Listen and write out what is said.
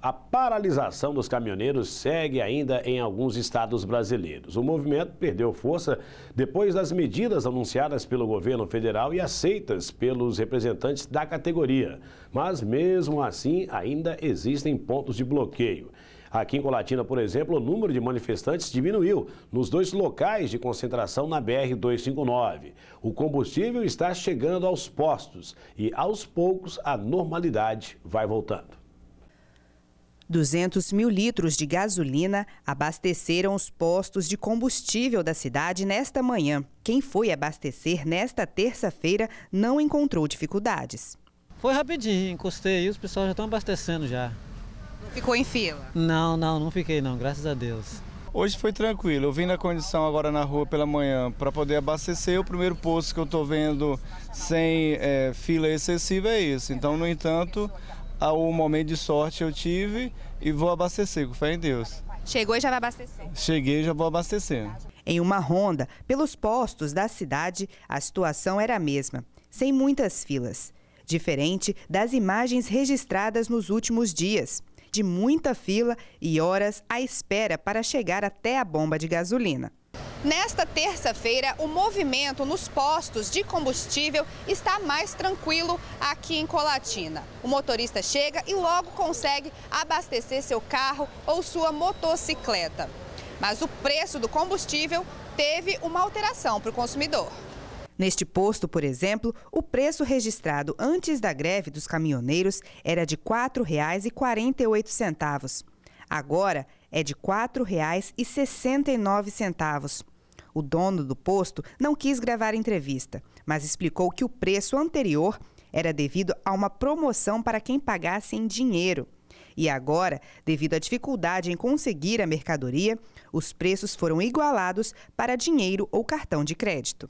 A paralisação dos caminhoneiros segue ainda em alguns estados brasileiros. O movimento perdeu força depois das medidas anunciadas pelo governo federal e aceitas pelos representantes da categoria. Mas, mesmo assim, ainda existem pontos de bloqueio. Aqui em Colatina, por exemplo, o número de manifestantes diminuiu nos dois locais de concentração na BR-259. O combustível está chegando aos postos e, aos poucos, a normalidade vai voltando. 200 mil litros de gasolina abasteceram os postos de combustível da cidade nesta manhã. Quem foi abastecer nesta terça-feira não encontrou dificuldades. Foi rapidinho, encostei e os pessoal já estão abastecendo já. Não ficou em fila? Não, não, não fiquei não, graças a Deus. Hoje foi tranquilo, eu vim na condição agora na rua pela manhã para poder abastecer. O primeiro posto que eu estou vendo sem é, fila excessiva é esse. Então, no entanto, o momento de sorte eu tive e vou abastecer, com fé em Deus. Chegou e já vai abastecer? Cheguei e já vou abastecer. Em uma ronda, pelos postos da cidade, a situação era a mesma, sem muitas filas. Diferente das imagens registradas nos últimos dias, de muita fila e horas à espera para chegar até a bomba de gasolina. Nesta terça-feira, o movimento nos postos de combustível está mais tranquilo aqui em Colatina. O motorista chega e logo consegue abastecer seu carro ou sua motocicleta. Mas o preço do combustível teve uma alteração para o consumidor. Neste posto, por exemplo, o preço registrado antes da greve dos caminhoneiros era de R$ 4,48. Agora é de R$ 4,69. O dono do posto não quis gravar entrevista, mas explicou que o preço anterior era devido a uma promoção para quem pagasse em dinheiro. E agora, devido à dificuldade em conseguir a mercadoria, os preços foram igualados para dinheiro ou cartão de crédito.